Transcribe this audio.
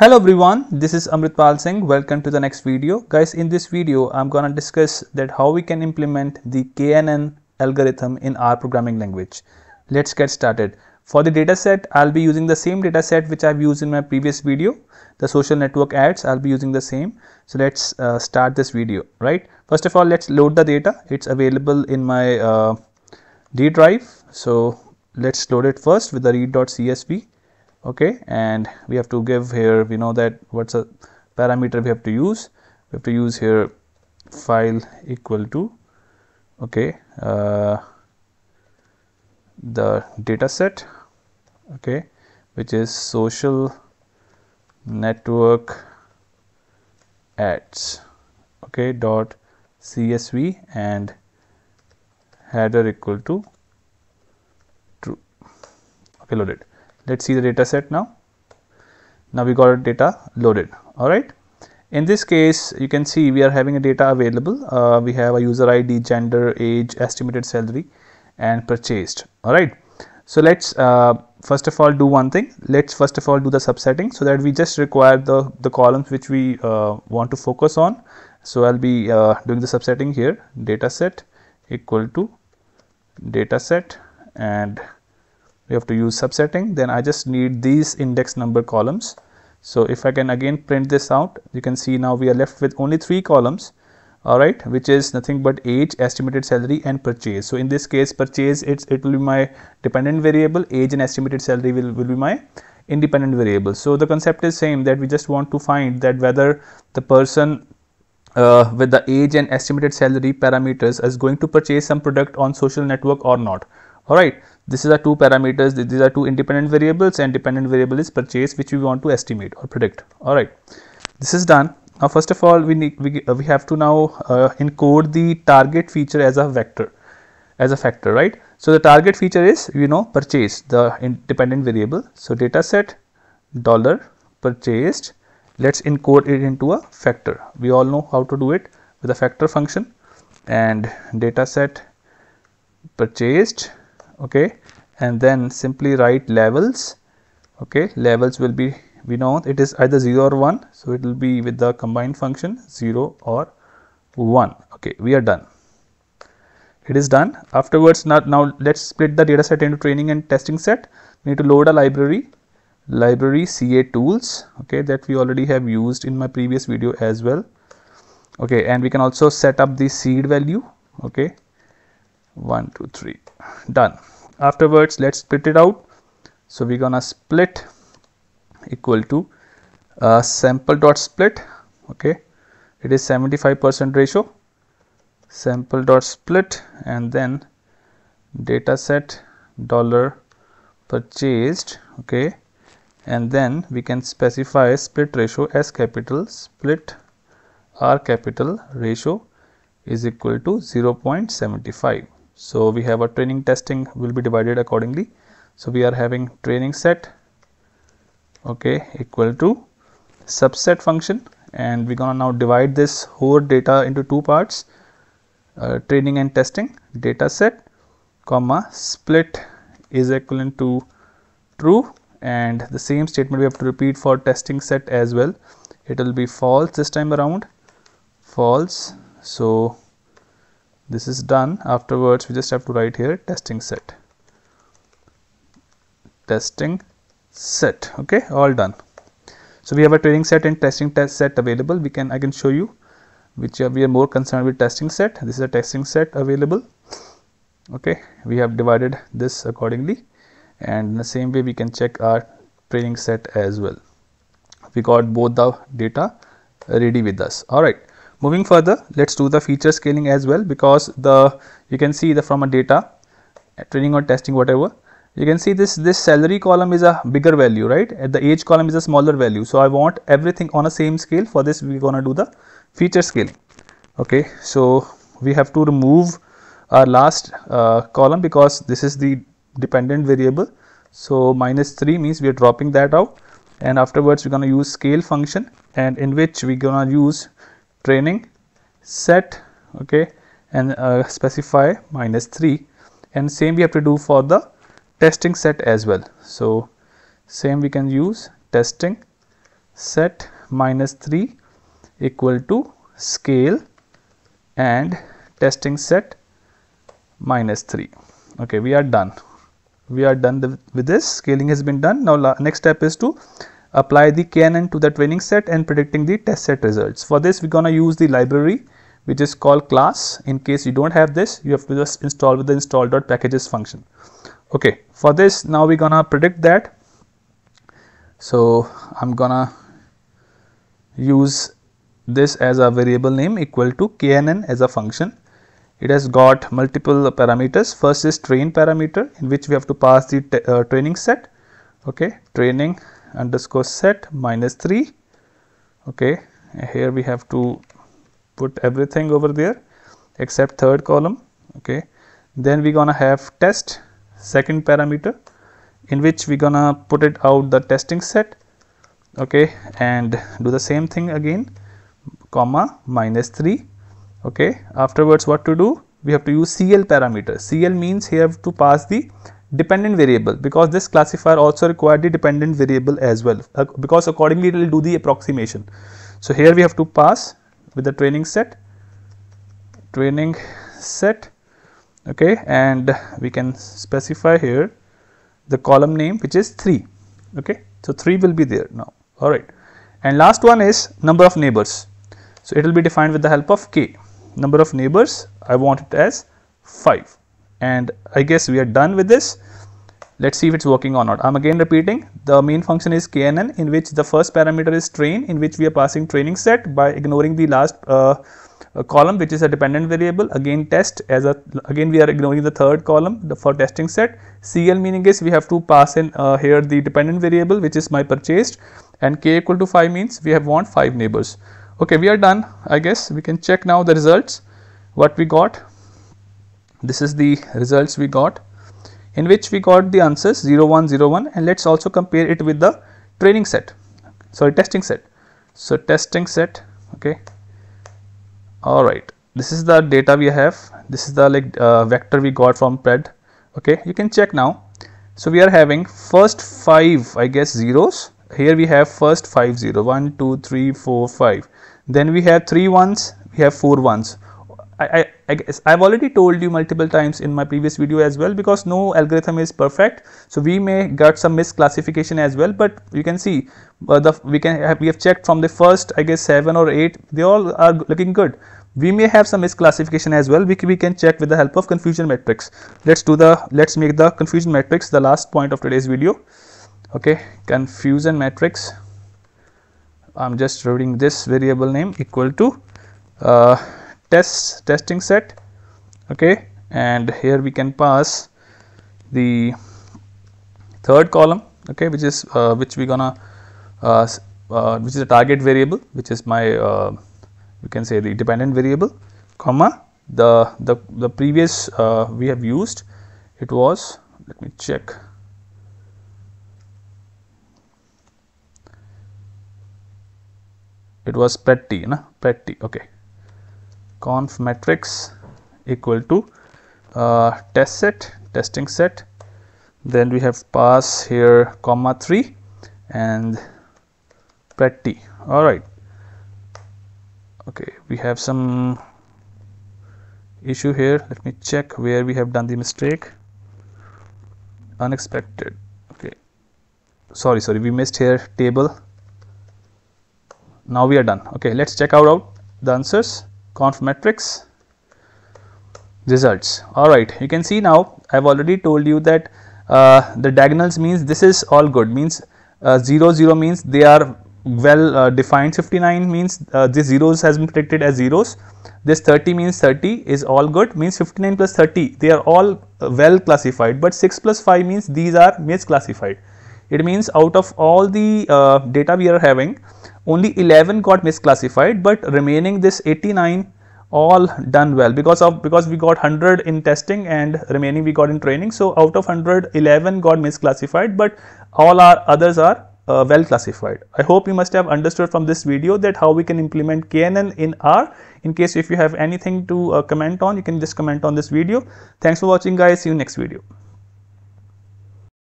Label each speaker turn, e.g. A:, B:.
A: Hello everyone, this is Amritpal Singh. Welcome to the next video. Guys, in this video, I'm gonna discuss that how we can implement the KNN algorithm in R programming language. Let's get started. For the dataset, I'll be using the same dataset which I've used in my previous video. The social network ads, I'll be using the same. So let's uh, start this video, right? First of all, let's load the data. It's available in my uh, D drive. So let's load it first with the read.csv okay and we have to give here we know that what's a parameter we have to use. We have to use here file equal to okay uh, the data set okay which is social network ads okay dot csv and header equal to true. Okay loaded let's see the data set now. Now we got data loaded. All right. In this case you can see we are having a data available. Uh, we have a user id gender age estimated salary and purchased. All right. So let's uh, first of all do one thing. Let's first of all do the subsetting so that we just require the the columns which we uh, want to focus on. So i'll be uh, doing the subsetting here. Data set equal to data set and we have to use subsetting then I just need these index number columns. So if I can again print this out you can see now we are left with only three columns alright which is nothing but age estimated salary and purchase. So in this case purchase it's it will be my dependent variable age and estimated salary will, will be my independent variable. So the concept is same that we just want to find that whether the person uh, with the age and estimated salary parameters is going to purchase some product on social network or not alright this is the two parameters these are two independent variables and dependent variable is purchase which we want to estimate or predict. All right this is done. Now first of all we need we, uh, we have to now uh, encode the target feature as a vector as a factor right? So the target feature is you know purchase the independent variable. So data set dollar purchased. Let's encode it into a factor. We all know how to do it with a factor function. And data set purchased okay? And then simply write levels okay? Levels will be we know it is either 0 or 1 so it will be with the combined function 0 or 1 okay? We are done. It is done. Afterwards now, now let's split the data set into training and testing set. We need to load a library library caTools okay that we already have used in my previous video as well okay? And we can also set up the seed value okay 1 2 3 done. Afterwards let's split it out. So we're gonna split equal to uh, sample dot split okay? It is 75 percent ratio. Sample dot split and then data set dollar purchased okay? And then we can specify split ratio as capital split. R capital ratio is equal to 0.75 so we have a training testing will be divided accordingly. So we are having training set okay equal to subset function. And we're gonna now divide this whole data into two parts uh, training and testing. Data set comma split is equivalent to true. And the same statement we have to repeat for testing set as well. It will be false this time around. False. So this is done. Afterwards we just have to write here testing set. Testing set. Okay all done. So we have a training set and testing test set available. We can i can show you which we are more concerned with testing set. This is a testing set available. Okay we have divided this accordingly. And in the same way we can check our training set as well. We got both the data ready with us. All right moving further let's do the feature scaling as well because the you can see the from a data training or testing whatever. You can see this this salary column is a bigger value right? At the age column is a smaller value. So i want everything on a same scale. For this we're going to do the feature scaling. Okay so we have to remove our last uh, column because this is the dependent variable. So minus 3 means we are dropping that out. And afterwards we're going to use scale function and in which we're going to use training set okay and uh, specify minus 3 and same we have to do for the testing set as well. So, same we can use testing set minus 3 equal to scale and testing set minus 3 okay we are done. We are done the, with this. Scaling has been done. Now next step is to apply the knn to the training set and predicting the test set results. For this we're gonna use the library which is called class. In case you don't have this you have to just install with the install.packages function. Okay for this now we're gonna predict that. So i'm gonna use this as a variable name equal to knn as a function. It has got multiple parameters. First is train parameter in which we have to pass the uh, training set. Okay training underscore set minus 3 okay here we have to put everything over there except third column. Okay then we're gonna have test second parameter in which we're gonna put it out the testing set. Okay and do the same thing again comma minus 3 okay afterwards what to do? We have to use cl parameter. Cl means here to pass the dependent variable because this classifier also required the dependent variable as well. Because accordingly it will do the approximation. So here we have to pass with the training set training set okay and we can specify here the column name which is 3 okay. So 3 will be there now all right and last one is number of neighbors. So it will be defined with the help of k. Number of neighbors i want it as 5 and I guess we are done with this. Let's see if it's working or not. I'm again repeating. The main function is knn in which the first parameter is train in which we are passing training set by ignoring the last uh, uh column which is a dependent variable. Again test as a again we are ignoring the third column the, for testing set. Cl meaning is we have to pass in uh, here the dependent variable which is my purchased and k equal to 5 means we have want 5 neighbors. Okay we are done. I guess we can check now the results. What we got this is the results we got in which we got the answers 0 1 0 1 and let's also compare it with the training set. Sorry testing set. So testing set okay. All right. This is the data we have. This is the like uh, vector we got from pred okay. You can check now. So we are having first five i guess zeros. Here we have first five zero one two three four five. Then we have three ones. We have four ones I, I, guess I've already told you multiple times in my previous video as well because no algorithm is perfect. So we may get some misclassification as well, but you can see uh, the we can have we have checked from the first I guess seven or eight they all are looking good. We may have some misclassification as well. We, we can check with the help of confusion matrix. Let's do the let's make the confusion matrix the last point of today's video. Okay, confusion matrix. I'm just reading this variable name equal to. Uh, test testing set. Okay and here we can pass the third column okay which is uh, which we gonna uh, uh, which is a target variable which is my uh, we can say the dependent variable comma. The the the previous uh, we have used it was let me check. It was pretty na? Pretty okay conf matrix equal to uh, test set testing set. Then we have pass here comma 3 and petty all right. Okay we have some issue here. Let me check where we have done the mistake. Unexpected. Okay. Sorry sorry we missed here table. Now we are done. Okay let's check out, out the answers conf matrix results. All right you can see now i've already told you that uh, the diagonals means this is all good means uh, 0 0 means they are well uh, defined. 59 means uh, this zeros has been predicted as zeros. This 30 means 30 is all good means 59 plus 30 they are all uh, well classified but 6 plus 5 means these are misclassified. It means out of all the uh, data we are having only 11 got misclassified but remaining this 89 all done well. Because of because we got 100 in testing and remaining we got in training so out of 100 11 got misclassified but all our others are uh, well classified. I hope you must have understood from this video that how we can implement knn in r. In case if you have anything to uh, comment on you can just comment on this video. Thanks for watching guys. See you next video